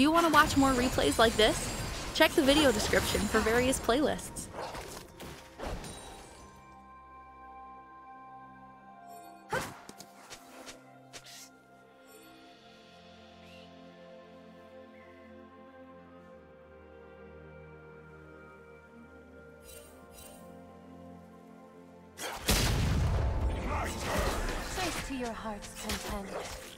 Do you want to watch more replays like this? Check the video description for various playlists. Your heart's content.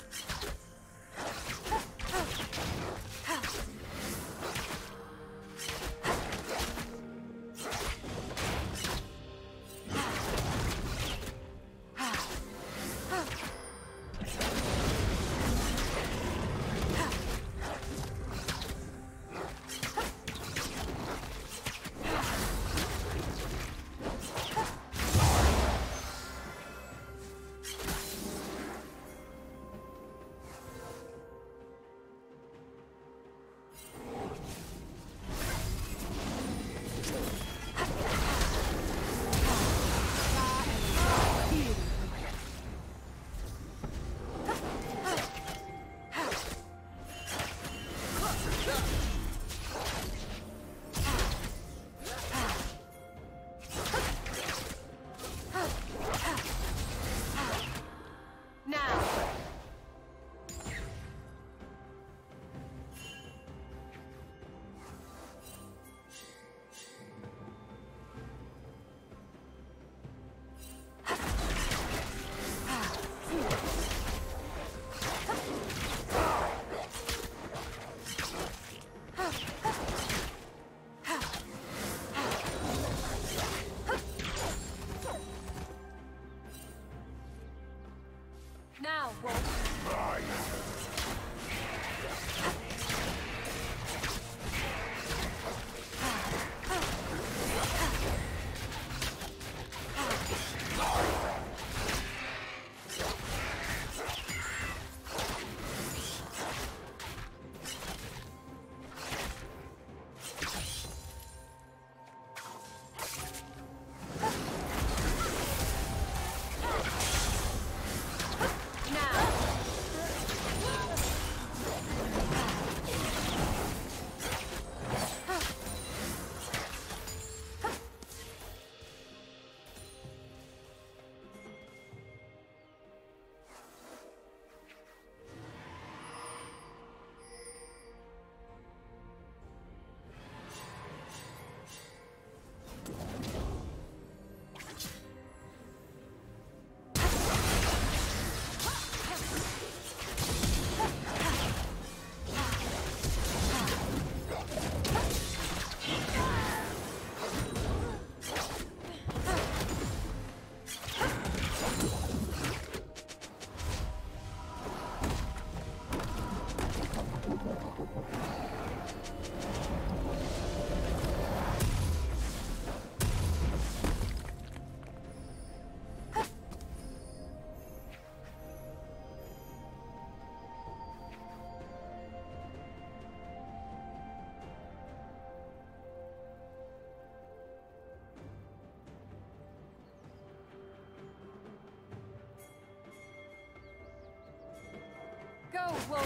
Oh,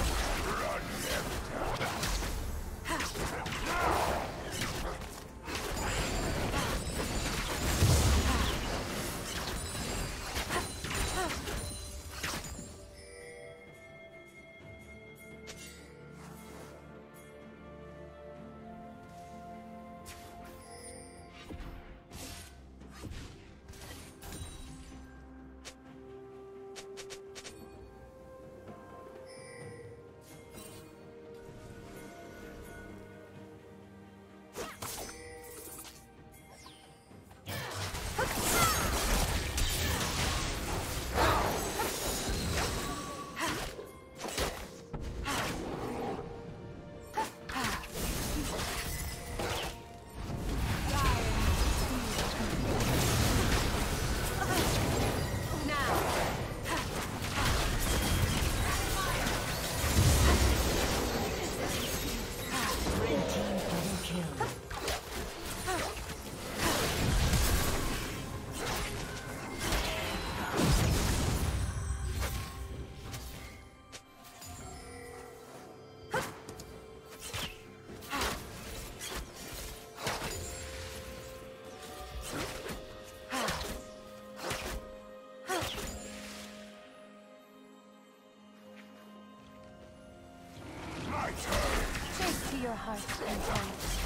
Go, Wolf. your heart and Never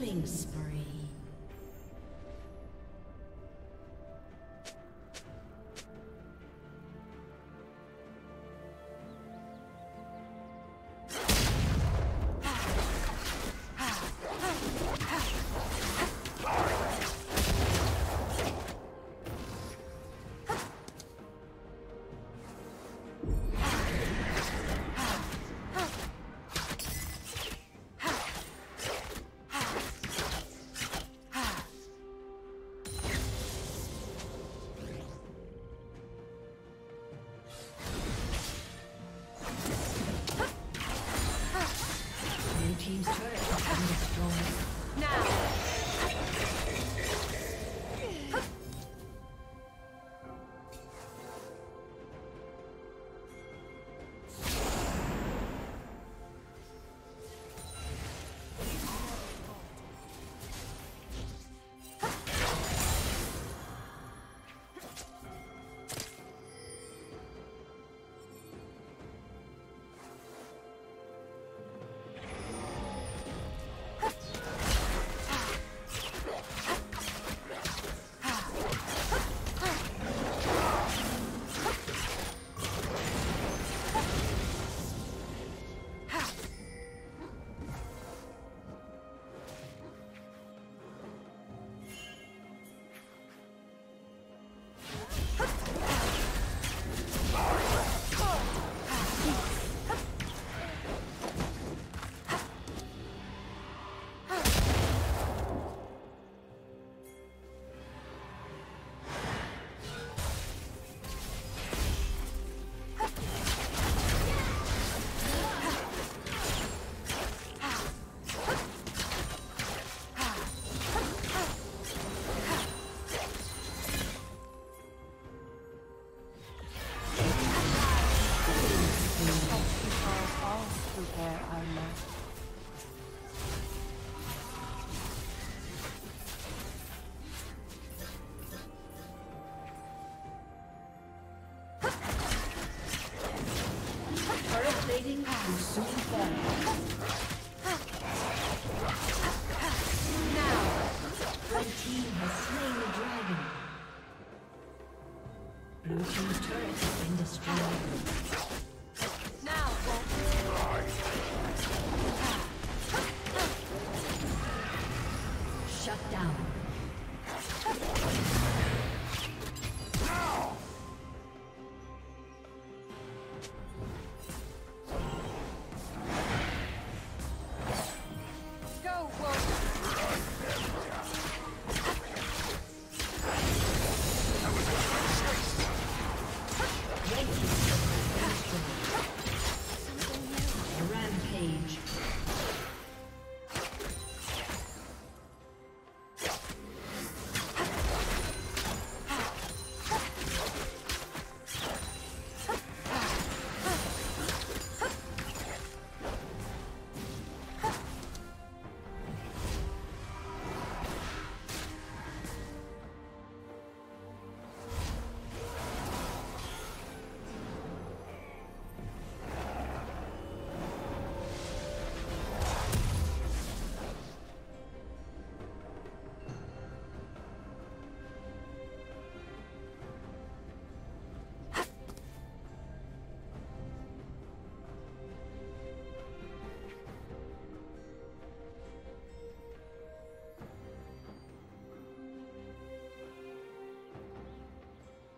Killing spree.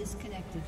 disconnected.